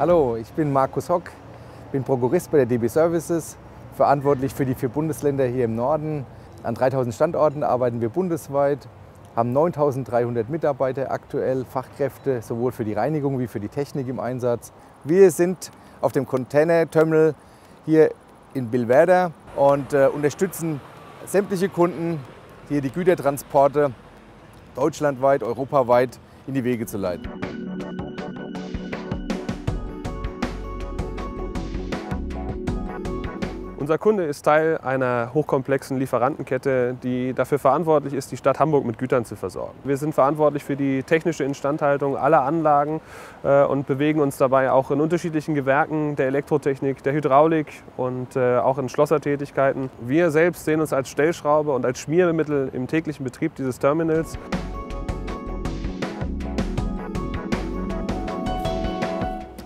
Hallo, ich bin Markus Hock, bin Prokurist bei der DB Services, verantwortlich für die vier Bundesländer hier im Norden. An 3000 Standorten arbeiten wir bundesweit, haben 9300 Mitarbeiter aktuell, Fachkräfte sowohl für die Reinigung wie für die Technik im Einsatz. Wir sind auf dem Container-Terminal hier in Billwerder und äh, unterstützen sämtliche Kunden, hier die Gütertransporte deutschlandweit, europaweit in die Wege zu leiten. Unser Kunde ist Teil einer hochkomplexen Lieferantenkette, die dafür verantwortlich ist, die Stadt Hamburg mit Gütern zu versorgen. Wir sind verantwortlich für die technische Instandhaltung aller Anlagen äh, und bewegen uns dabei auch in unterschiedlichen Gewerken der Elektrotechnik, der Hydraulik und äh, auch in Schlossertätigkeiten. Wir selbst sehen uns als Stellschraube und als Schmiermittel im täglichen Betrieb dieses Terminals.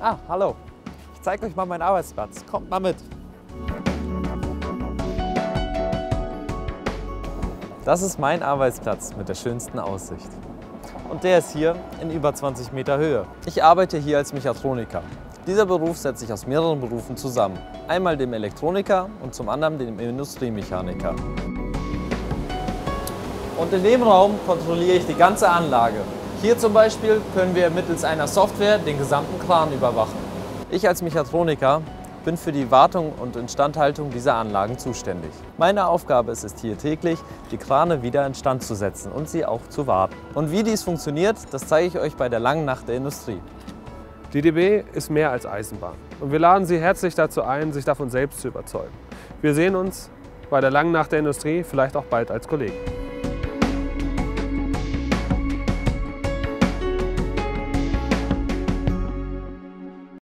Ah, hallo. Ich zeige euch mal meinen Arbeitsplatz. Kommt mal mit. Das ist mein Arbeitsplatz mit der schönsten Aussicht. Und der ist hier in über 20 Meter Höhe. Ich arbeite hier als Mechatroniker. Dieser Beruf setzt sich aus mehreren Berufen zusammen. Einmal dem Elektroniker und zum anderen dem Industriemechaniker. Und in dem Raum kontrolliere ich die ganze Anlage. Hier zum Beispiel können wir mittels einer Software den gesamten Kran überwachen. Ich als Mechatroniker bin für die Wartung und Instandhaltung dieser Anlagen zuständig. Meine Aufgabe ist es hier täglich, die Krane wieder instand zu setzen und sie auch zu warten. Und wie dies funktioniert, das zeige ich euch bei der langen Nacht der Industrie. Die DB ist mehr als Eisenbahn und wir laden Sie herzlich dazu ein, sich davon selbst zu überzeugen. Wir sehen uns bei der langen Nacht der Industrie vielleicht auch bald als Kollegen.